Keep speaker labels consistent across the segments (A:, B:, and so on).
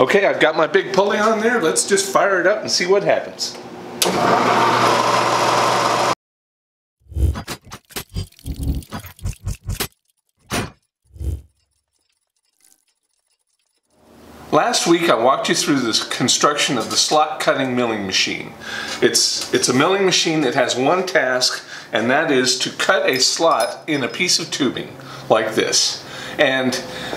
A: Okay, I've got my big pulley on there. Let's just fire it up and see what happens. Last week I walked you through the construction of the slot cutting milling machine. It's, it's a milling machine that has one task and that is to cut a slot in a piece of tubing like this. And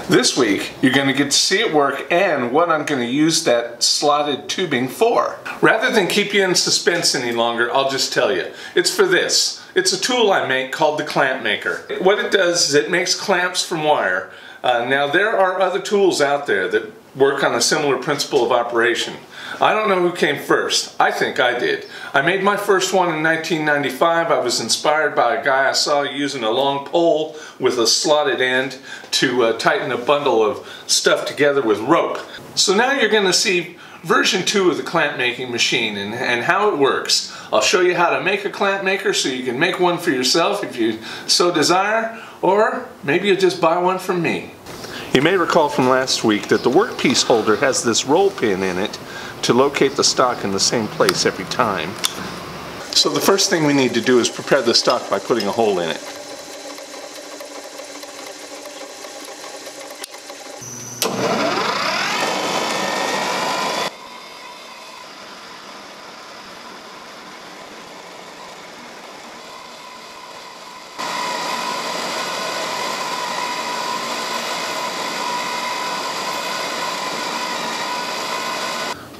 A: this week you're going to get to see it work and what I'm going to use that slotted tubing for. Rather than keep you in suspense any longer, I'll just tell you. It's for this. It's a tool I make called the clamp maker. What it does is it makes clamps from wire. Uh, now there are other tools out there that work on a similar principle of operation. I don't know who came first. I think I did. I made my first one in 1995. I was inspired by a guy I saw using a long pole with a slotted end to uh, tighten a bundle of stuff together with rope. So now you're going to see version 2 of the clamp making machine and, and how it works. I'll show you how to make a clamp maker so you can make one for yourself if you so desire or maybe you'll just buy one from me. You may recall from last week that the workpiece holder has this roll pin in it to locate the stock in the same place every time. So the first thing we need to do is prepare the stock by putting a hole in it.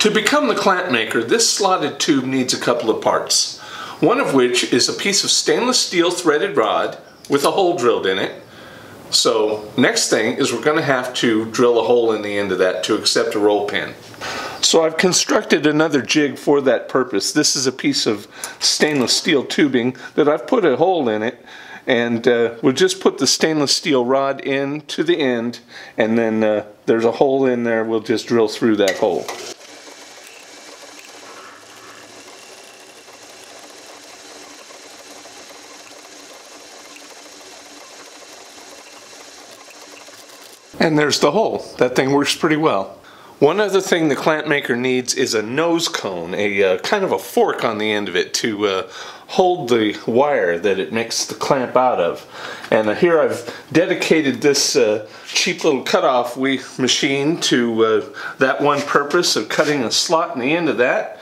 A: To become the clamp maker, this slotted tube needs a couple of parts. One of which is a piece of stainless steel threaded rod with a hole drilled in it. So next thing is we're going to have to drill a hole in the end of that to accept a roll pin. So I've constructed another jig for that purpose. This is a piece of stainless steel tubing that I've put a hole in it and uh, we'll just put the stainless steel rod in to the end and then uh, there's a hole in there we'll just drill through that hole. And there's the hole. That thing works pretty well. One other thing the clamp maker needs is a nose cone, a uh, kind of a fork on the end of it to uh, hold the wire that it makes the clamp out of. And uh, here I've dedicated this uh, cheap little cutoff we machine to uh, that one purpose of cutting a slot in the end of that.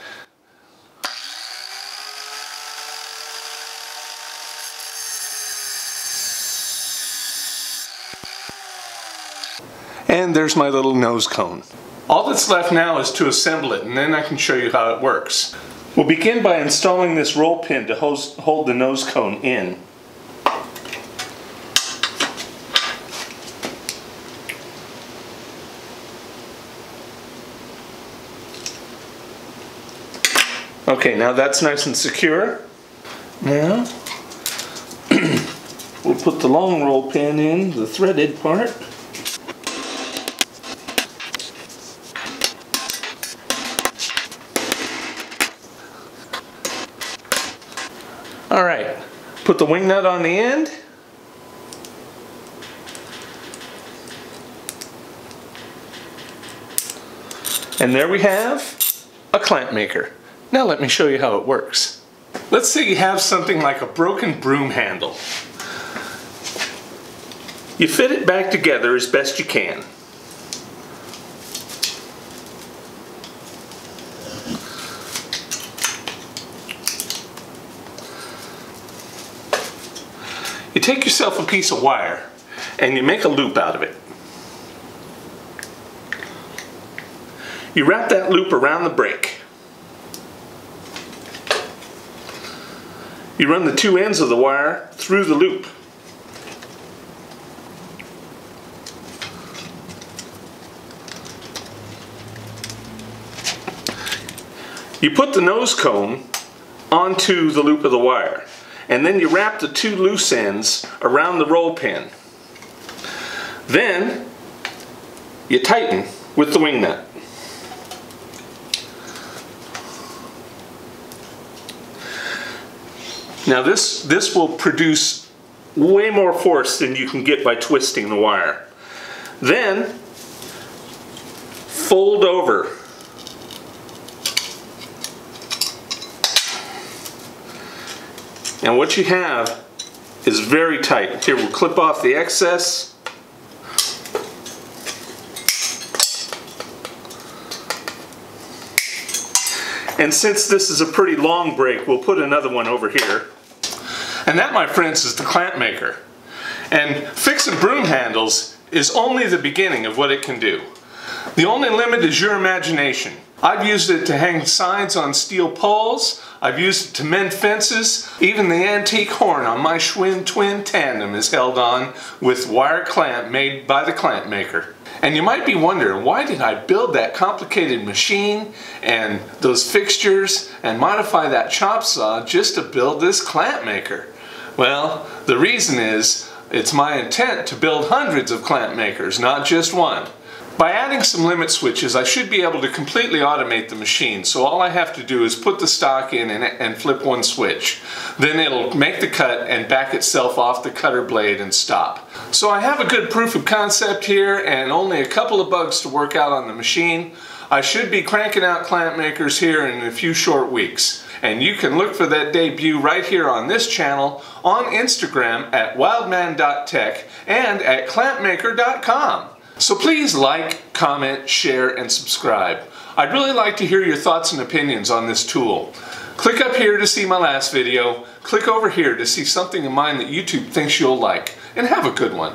A: And there's my little nose cone. All that's left now is to assemble it and then I can show you how it works. We'll begin by installing this roll pin to hold the nose cone in. Okay, now that's nice and secure. Now, we'll put the long roll pin in, the threaded part. All right, put the wing nut on the end. And there we have a clamp maker. Now let me show you how it works. Let's say you have something like a broken broom handle. You fit it back together as best you can. You take yourself a piece of wire and you make a loop out of it. You wrap that loop around the brake. You run the two ends of the wire through the loop. You put the nose cone onto the loop of the wire and then you wrap the two loose ends around the roll pin. Then you tighten with the wing nut. Now this, this will produce way more force than you can get by twisting the wire. Then fold over. And what you have is very tight. Here, we'll clip off the excess. And since this is a pretty long break, we'll put another one over here. And that, my friends, is the clamp maker. And fixing broom handles is only the beginning of what it can do. The only limit is your imagination. I've used it to hang signs on steel poles, I've used it to mend fences, even the antique horn on my Schwinn Twin Tandem is held on with wire clamp made by the clamp maker. And you might be wondering, why did I build that complicated machine and those fixtures and modify that chop saw just to build this clamp maker? Well, the reason is, it's my intent to build hundreds of clamp makers, not just one. By adding some limit switches, I should be able to completely automate the machine. So all I have to do is put the stock in and, and, flip one switch. Then it'll make the cut and back itself off the cutter blade and stop. So I have a good proof of concept here and only a couple of bugs to work out on the machine. I should be cranking out clamp makers here in a few short weeks. And you can look for that debut right here on this channel, on Instagram at wildman.tech and at clampmaker.com. So please like, comment, share, and subscribe. I'd really like to hear your thoughts and opinions on this tool. Click up here to see my last video. Click over here to see something of mine that YouTube thinks you'll like. And have a good one.